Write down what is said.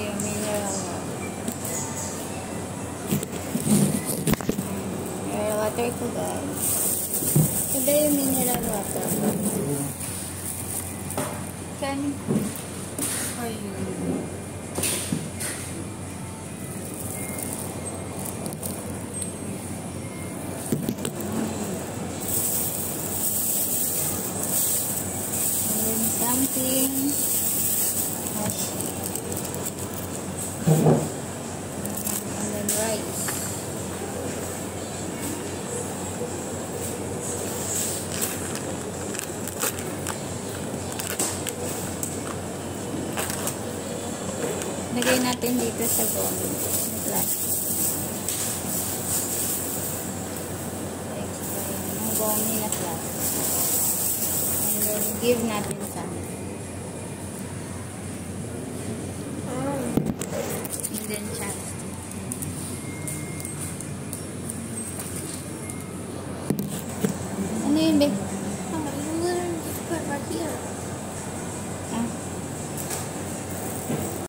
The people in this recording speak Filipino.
kayo, meron ako. Mineral water ko, guys. Iba yung mineral water. Can... Ayun. something Lagay natin dito sa goma. Plastic. Gomi na plastic. And then give natin some. And then chopstick. Ano yun, be? Mama, you literally just put it right here.